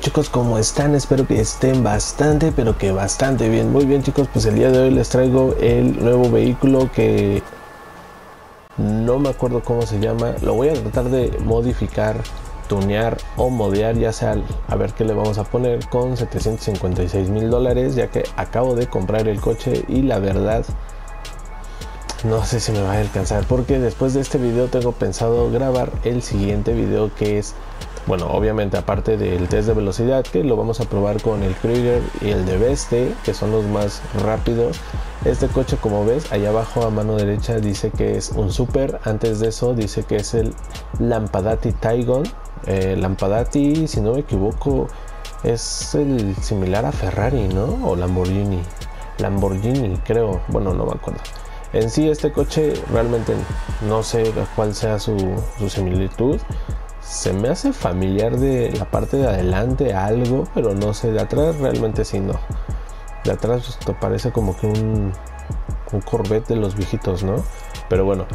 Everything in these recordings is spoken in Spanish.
chicos? ¿Cómo están? Espero que estén bastante, pero que bastante bien. Muy bien chicos, pues el día de hoy les traigo el nuevo vehículo que no me acuerdo cómo se llama. Lo voy a tratar de modificar, tunear o modear, ya sea a ver qué le vamos a poner con 756 mil dólares, ya que acabo de comprar el coche y la verdad no sé si me va a alcanzar porque después de este video tengo pensado grabar el siguiente video que es bueno obviamente aparte del test de velocidad que lo vamos a probar con el Krieger y el de Veste que son los más rápidos este coche como ves allá abajo a mano derecha dice que es un super. Antes de eso dice que es el Lampadati Taigon. Eh, Lampadati si no me equivoco es el similar a Ferrari no o Lamborghini. Lamborghini creo. Bueno no me acuerdo. En sí este coche realmente no sé cuál sea su, similitud. Se me hace familiar de la parte de adelante algo, pero no sé, de atrás realmente sí no. De atrás pues, te parece como que un, un Corvette de los viejitos, ¿no? Pero bueno,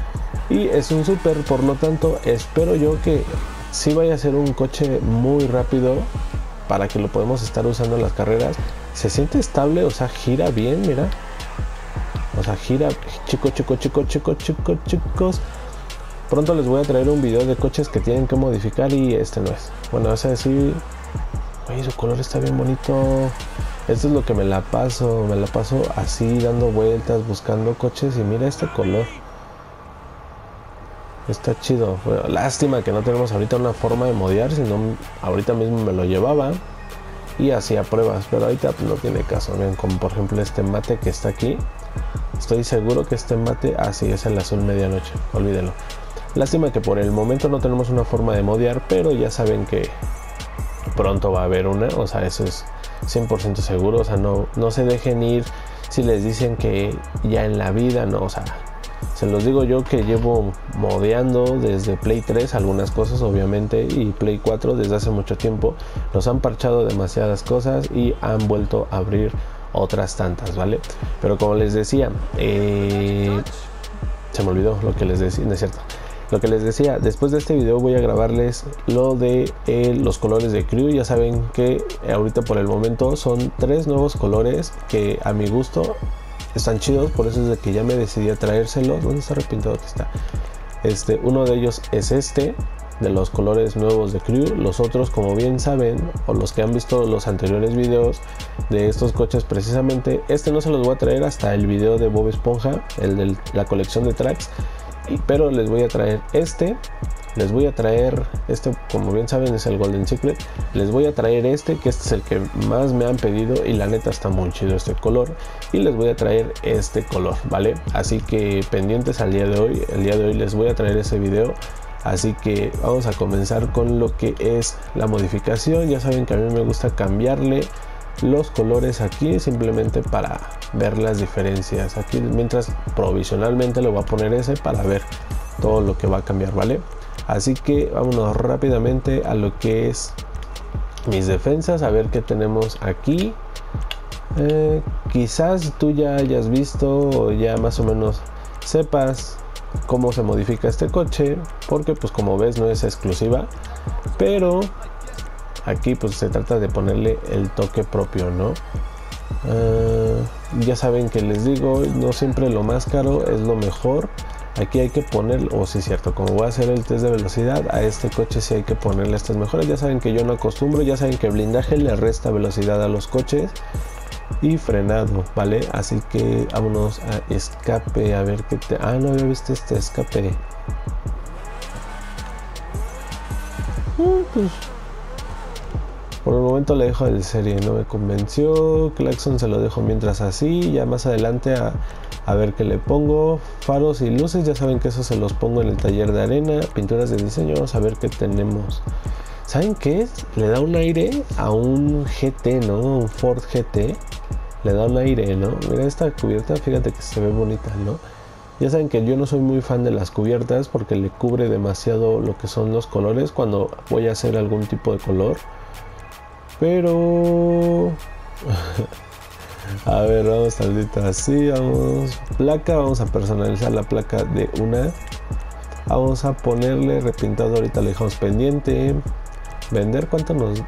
y es un super, por lo tanto espero yo que sí vaya a ser un coche muy rápido para que lo podamos estar usando en las carreras. Se siente estable, o sea, gira bien, mira. O sea, gira, chicos, chicos, chicos, chicos, chicos, chicos. Pronto les voy a traer un video de coches que tienen que modificar y este no es. Bueno, es decir, oye, su color está bien bonito. Esto es lo que me la paso, me la paso así dando vueltas, buscando coches y mira este color. Está chido. lástima que no tenemos ahorita una forma de modear, sino ahorita mismo me lo llevaba y hacía pruebas, pero ahorita no tiene caso. Ven, como por ejemplo este mate que está aquí. Estoy seguro que este mate, así es el azul medianoche, olvídenlo. Lástima que por el momento no tenemos una forma de modear, pero ya saben que pronto va a haber una, o sea, eso es 100% seguro, o sea, no, no se dejen ir si les dicen que ya en la vida, no, o sea, se los digo yo que llevo modeando desde Play 3 algunas cosas obviamente y Play 4 desde hace mucho tiempo. Nos han parchado demasiadas cosas y han vuelto a abrir otras tantas, ¿vale? Pero como les decía, eh, se me olvidó lo que les decía, no es cierto. Lo que les decía, después de este video voy a grabarles lo de eh, los colores de Crew. Ya saben que ahorita por el momento son tres nuevos colores que a mi gusto están chidos. Por eso es de que ya me decidí a traérselos. ¿Dónde está repintado que está? Este, uno de ellos es este, de los colores nuevos de Crew. Los otros, como bien saben, o los que han visto los anteriores videos de estos coches precisamente, este no se los voy a traer hasta el video de Bob Esponja, el de la colección de tracks. Pero les voy a traer este les voy a traer este como bien saben es el Golden Secret. Les voy a traer este que este es el que más me han pedido y la neta está muy chido este color. Y les voy a traer este color vale así que pendientes al día de hoy el día de hoy les voy a traer ese video. Así que vamos a comenzar con lo que es la modificación. Ya saben que a mí me gusta cambiarle los colores aquí simplemente para ver las diferencias. Aquí mientras provisionalmente le voy a poner ese para ver todo lo que va a cambiar, ¿vale? Así que vámonos rápidamente a lo que es mis defensas, a ver qué tenemos aquí. Eh, quizás tú ya hayas visto o ya más o menos sepas cómo se modifica este coche porque pues como ves no es exclusiva pero aquí pues se trata de ponerle el toque propio no eh, ya saben que les digo no siempre lo más caro es lo mejor aquí hay que poner o si es cierto como voy a hacer el test de velocidad a este coche sí hay que ponerle estas mejoras ya saben que yo no acostumbro ya saben que blindaje le resta velocidad a los coches y frenado, ¿vale? Así que vámonos a escape, a ver qué te... Ah, no había visto este escape. Mm, pues, por el momento le dejo el serie, no me convenció. Claxon se lo dejo mientras así. Ya más adelante a, a, ver qué le pongo. Faros y luces, ya saben que eso se los pongo en el taller de arena. Pinturas de diseño, vamos a ver qué tenemos. ¿Saben qué es? Le da un aire a un GT, ¿no? Un Ford GT le da un aire, ¿no? Mira esta cubierta, fíjate que se ve bonita, ¿no? Ya saben que yo no soy muy fan de las cubiertas porque le cubre demasiado lo que son los colores cuando voy a hacer algún tipo de color. Pero... a ver, vamos tantito así, vamos... Placa, vamos a personalizar la placa de una... Vamos a ponerle repintado, ahorita le dejamos pendiente. Vender, ¿cuánto nos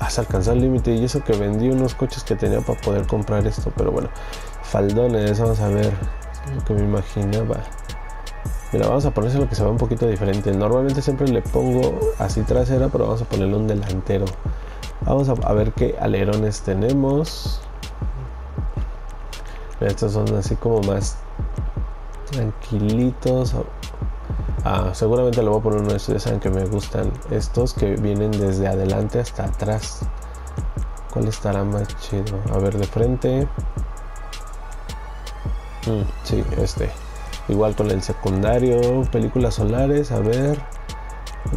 hasta alcanzar el límite? Y eso que vendí unos coches que tenía para poder comprar esto, pero bueno, faldones, vamos a ver lo que me imaginaba. Mira, vamos a ponerse lo que se ve un poquito diferente. Normalmente siempre le pongo así trasera, pero vamos a ponerle un delantero. Vamos a, ver qué alerones tenemos. estos son así como más tranquilitos. Ah, seguramente le voy a poner uno de estos. Saben que me gustan estos que vienen desde adelante hasta atrás. ¿Cuál estará más chido? A ver, de frente. Mm, sí, este. Igual con el secundario, películas solares, a ver.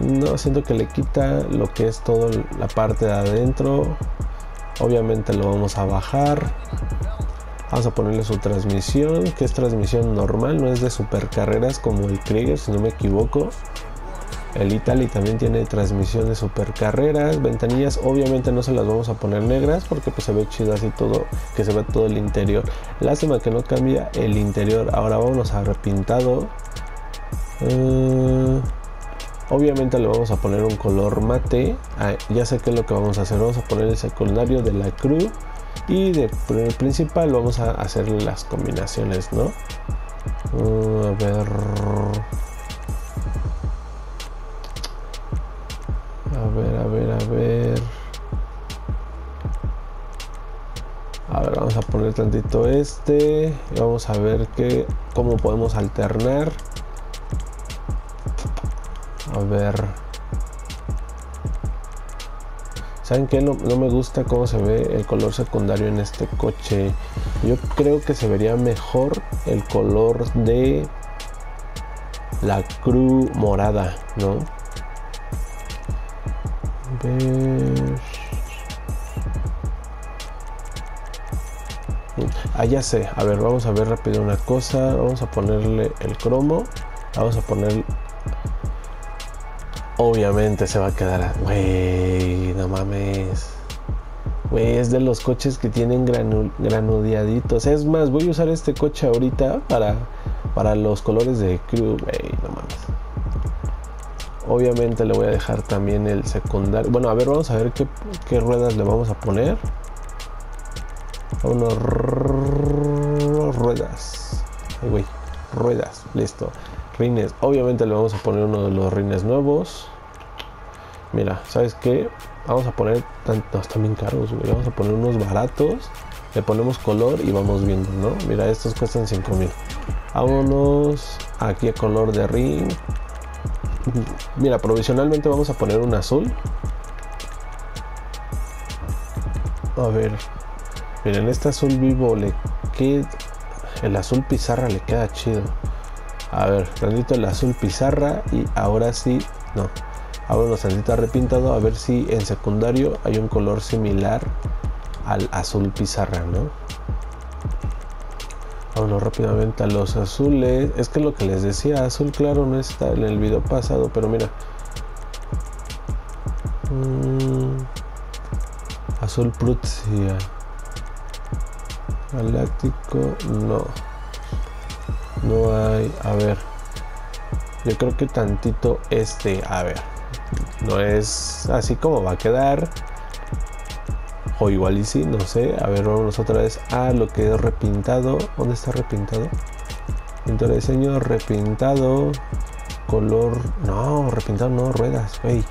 No, siento que le quita lo que es toda la parte de adentro. Obviamente lo vamos a bajar. Vamos a ponerle su transmisión, que es transmisión normal, no es de supercarreras como el Krieger, si no me equivoco. El Italy también tiene transmisión de supercarreras, ventanillas obviamente no se las vamos a poner negras porque pues se ve chido así todo, que se ve todo el interior. Lástima que no cambia el interior. Ahora vamos a repintado. Uh, obviamente le vamos a poner un color mate. Ah, ya sé qué es lo que vamos a hacer. Vamos a poner el secundario de la cruz y de el principal vamos a hacer las combinaciones, ¿no? Uh, a ver. A ver, a ver, a ver. A ver, vamos a poner tantito este. Y vamos a ver que, cómo podemos alternar. Ver. ¿Saben qué? No, no, me gusta cómo se ve el color secundario en este coche. Yo creo que se vería mejor el color de la cruz morada, ¿no? ver. Ah, ya sé. A ver, vamos a ver rápido una cosa. Vamos a ponerle el cromo. Vamos a poner. Obviamente se va a quedar. Wey, no mames. Wey, es de los coches que tienen granudeaditos. Es más, voy a usar este coche ahorita para, para los colores de crew. Wey, no mames. Obviamente le voy a dejar también el secundario. Bueno, a ver, vamos a ver qué, ruedas le vamos a poner. Unos ruedas. Ay, güey. Ruedas. Listo. Rines. Obviamente le vamos a poner uno de los rines nuevos. Mira, ¿sabes qué? Vamos a poner. No, están bien caros, güey. Vamos a poner unos baratos. Le ponemos color y vamos viendo, ¿no? Mira, estos cuestan 5000. Vámonos aquí a color de ring. Mira, provisionalmente vamos a poner un azul. A ver. Miren, este azul vivo le queda. El azul pizarra le queda chido. A ver, tantito el azul pizarra y ahora sí. No. Ahora nos tantito repintado a ver si en secundario hay un color similar al azul pizarra, ¿no? Vámonos rápidamente a los azules. Es que lo que les decía, azul claro no está en el video pasado, pero mira. Mm, azul Prutzia. Galáctico, no. No hay. A ver. Yo creo que tantito este. A ver. No es así como va a quedar. O igual y sí, no sé. A ver, vamos otra vez a lo que es repintado. ¿Dónde está repintado? Pintura de diseño, repintado. Color. No, repintado no, ruedas. Hey.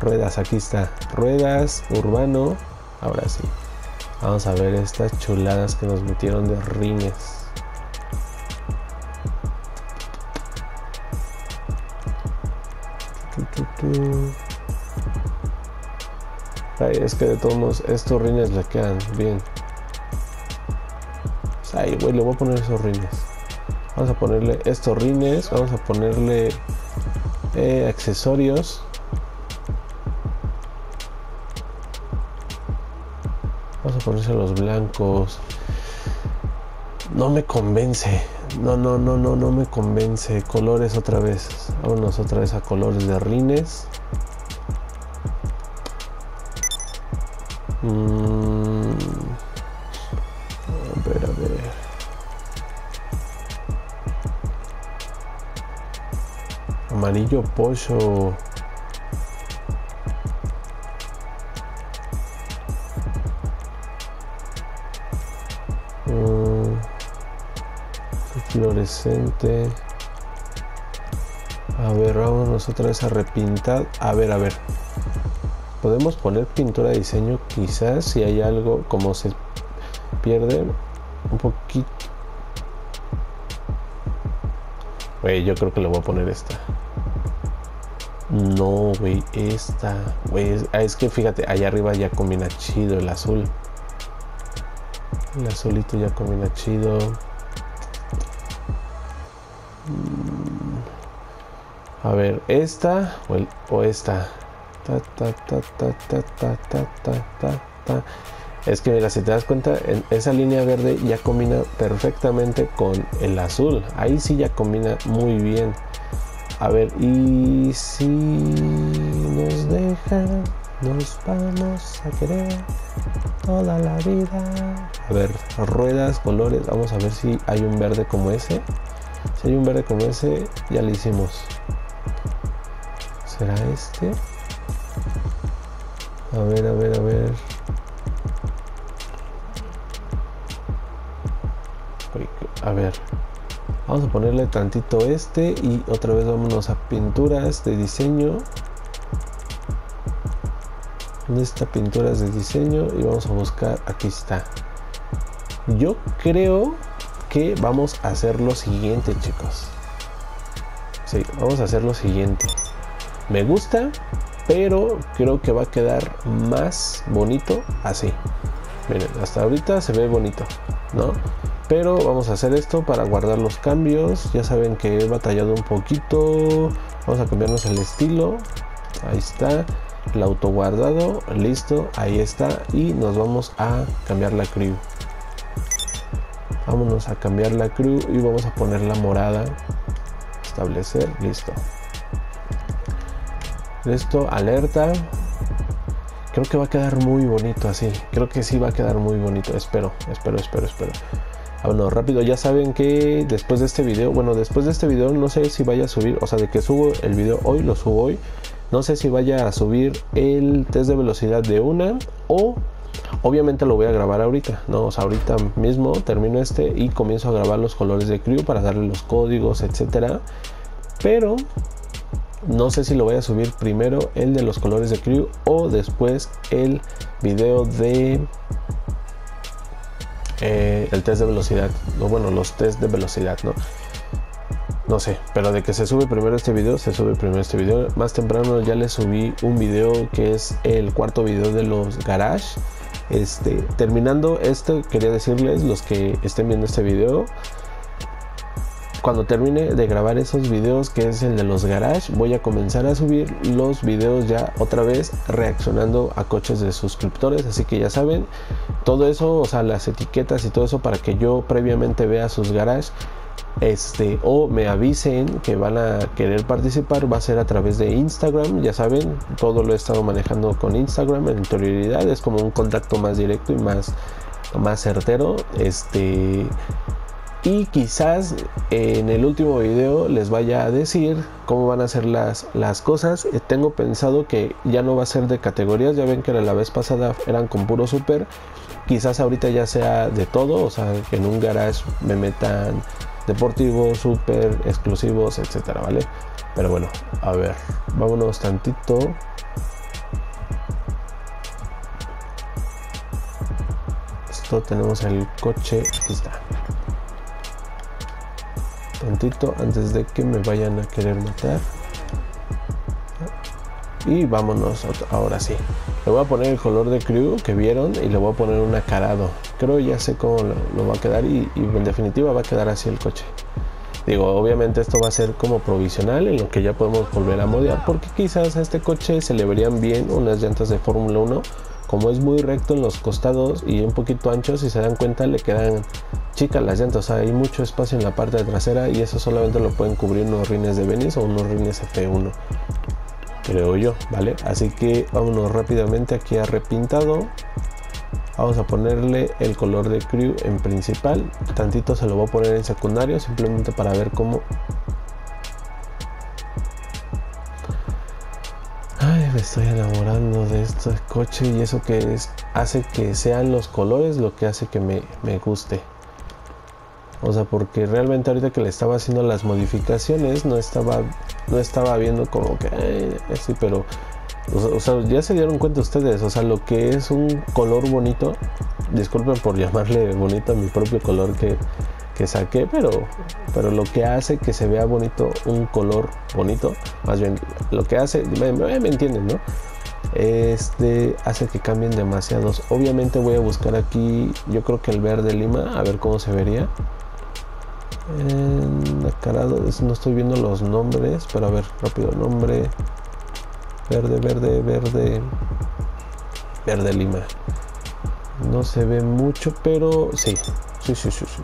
Ruedas, aquí está. Ruedas, urbano. Ahora sí. Vamos a ver estas chuladas que nos metieron de rines. Es que de todos modos estos rines le quedan bien. Ay, güey, le voy a poner esos rines. Vamos a ponerle estos rines. Vamos a ponerle eh, accesorios. Vamos a ponerse los blancos. No me convence. No, no, no, no, no me convence. Colores otra vez. Vámonos otra vez a colores de rines. Mm. A ver, a ver. Amarillo pollo. Mm, fluorescente. A ver, vamos otra vez a repintar. A ver, a ver. Podemos poner pintura de diseño quizás si hay algo como se pierde un poquito. yo creo que le voy a poner esta. No, güey, esta. Güey, ah, es que fíjate, allá arriba ya combina chido el azul. El azulito ya combina chido. Mm. A ver, esta o, esta. Es que mira, si te das cuenta, en esa línea verde ya combina perfectamente con el azul. Ahí sí ya combina muy bien. A ver, y si nos dejan, nos vamos a querer toda la vida. A ver, ruedas, colores, vamos a ver si hay un verde como ese. Si hay un verde como ese, ya lo hicimos. ¿Será este? A ver, a ver, a ver. A ver. Vamos a ponerle tantito este y otra vez vámonos a pinturas de diseño. ¿Dónde está pinturas de diseño? Y vamos a buscar, aquí está. Yo creo que vamos a hacer lo siguiente, chicos. Sí, vamos a hacer lo siguiente. Me gusta, pero creo que va a quedar más bonito así. Miren hasta ahorita se ve bonito no pero vamos a hacer esto para guardar los cambios. Ya saben que he batallado un poquito. Vamos a cambiarnos el estilo. Ahí está el auto guardado listo ahí está. Y nos vamos a cambiar la crew. Vámonos a cambiar la crew y vamos a poner la morada. Establecer listo Listo, alerta. Creo que va a quedar muy bonito así. Creo que sí va a quedar muy bonito. Espero, espero, espero, espero. Ah, bueno, rápido, ya saben que después de este video, bueno, después de este video no sé si vaya a subir, o sea, de que subo el video hoy, lo subo hoy. No sé si vaya a subir el test de velocidad de una o obviamente lo voy a grabar ahorita, ¿no? O sea, ahorita mismo termino este y comienzo a grabar los colores de crew para darle los códigos, etcétera. Pero no sé si lo voy a subir primero el de los colores de crew o después el video de eh, el test de velocidad. Bueno, los test de velocidad, ¿no? No sé, pero de que se sube primero este video, se sube primero este video. Más temprano ya les subí un video que es el cuarto video de los garage. Este, terminando esto, quería decirles los que estén viendo este video cuando termine de grabar esos videos que es el de los garage voy a comenzar a subir los videos ya otra vez reaccionando a coches de suscriptores. Así que ya saben todo eso o sea las etiquetas y todo eso para que yo previamente vea sus garage este o me avisen que van a querer participar va a ser a través de Instagram. Ya saben todo lo he estado manejando con Instagram en interioridad es como un contacto más directo y más más certero. Este y quizás en el último video les vaya a decir cómo van a ser las, las cosas. Eh, tengo pensado que ya no va a ser de categorías, ya ven que la vez pasada eran con puro super. Quizás ahorita ya sea de todo, o sea, que en un garage me metan deportivos, super, exclusivos, etcétera, ¿vale? Pero bueno, a ver, vámonos tantito. Esto tenemos el coche, aquí está antes de que me vayan a querer matar. Y vámonos ahora sí. Le voy a poner el color de crew que vieron y le voy a poner un acarado. Creo ya sé cómo lo, va a quedar y, en definitiva va a quedar así el coche. Digo obviamente esto va a ser como provisional en lo que ya podemos volver a modear porque quizás a este coche se le verían bien unas llantas de Fórmula 1 como es muy recto en los costados y un poquito ancho, si se dan cuenta le quedan chicas las llantas, o sea, hay mucho espacio en la parte trasera y eso solamente lo pueden cubrir unos rines de Venice o unos rines F1, creo yo, ¿vale? Así que vámonos rápidamente aquí a repintado. Vamos a ponerle el color de crew en principal, tantito se lo voy a poner en secundario simplemente para ver cómo me estoy enamorando de este coche y eso que hace que sean los colores lo que hace que me guste. O sea, porque realmente ahorita que le estaba haciendo las modificaciones no estaba, no estaba viendo como que, sí, pero, o sea, ya se dieron cuenta ustedes, o sea, lo que es un color bonito, disculpen por llamarle bonito a mi propio color que, que saqué, pero, pero lo que hace que se vea bonito un color bonito, más bien lo que hace, me, me entienden, ¿no? Este hace que cambien demasiados. Obviamente voy a buscar aquí, yo creo que el verde lima, a ver cómo se vería. En acarado, no estoy viendo los nombres, pero a ver, rápido, nombre. Verde, verde, verde. Verde lima. No se ve mucho, pero sí. Sí, sí, sí, sí.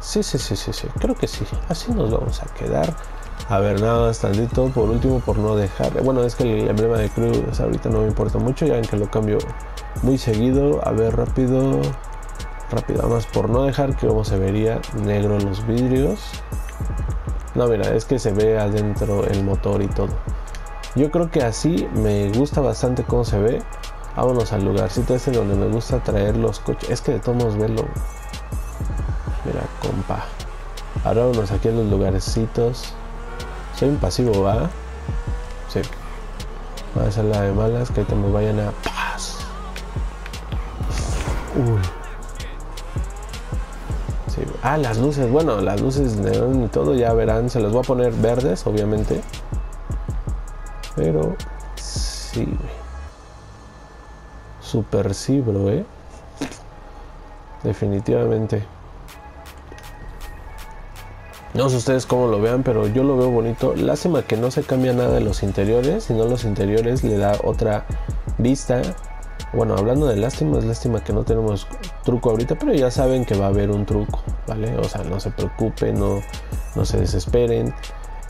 Sí, sí, sí, sí, sí. Creo que sí. Así nos vamos a quedar. A ver, nada más tantito. Por último, por no dejar. Bueno, es que el emblema de Cruz ahorita no me importa mucho. Ya ven que lo cambio muy seguido. A ver, rápido. Rápido, más por no dejar que como se vería negro los vidrios. No, mira, es que se ve adentro el motor y todo. Yo creo que así me gusta bastante cómo se ve. Vámonos al lugarcito este donde me gusta traer los coches. Es que de todos modos verlo Mira, compa. Ahora vamos aquí a los lugarcitos. Soy un pasivo, ¿va? Va a ser la de malas que te me vayan a paz. Uy. Ah, las luces. Bueno, las luces neón y todo ya verán. Se las voy a poner verdes, obviamente. Pero sí, Super sí, eh. Definitivamente. No sé ustedes cómo lo vean, pero yo lo veo bonito. Lástima que no se cambia nada de los interiores, sino los interiores le da otra vista. Bueno, hablando de lástima, es lástima que no tenemos truco ahorita, pero ya saben que va a haber un truco, ¿vale? O sea, no se preocupen, no, no se desesperen.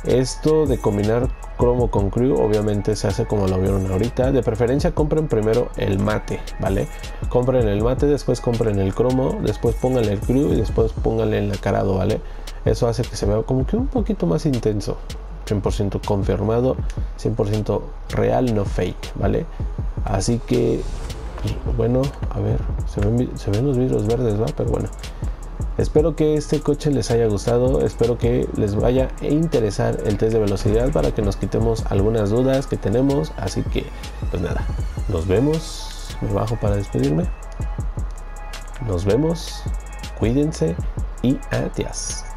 Esto de combinar cromo con crew obviamente se hace como lo vieron ahorita. De preferencia compren primero el mate, ¿vale? Compren el mate, después compren el cromo, después pónganle el crew y después pónganle el nacarado, ¿vale? Eso hace que se vea como que un poquito más intenso. 100% confirmado, 100% real, no fake, ¿vale? Así que, pues, bueno, a ver, se ven, se ven los vidrios verdes, ¿va? Pero bueno, Espero que este coche les haya gustado, espero que les vaya a interesar el test de velocidad para que nos quitemos algunas dudas que tenemos. Así que, pues nada, nos vemos. Me bajo para despedirme. Nos vemos, cuídense y adiós.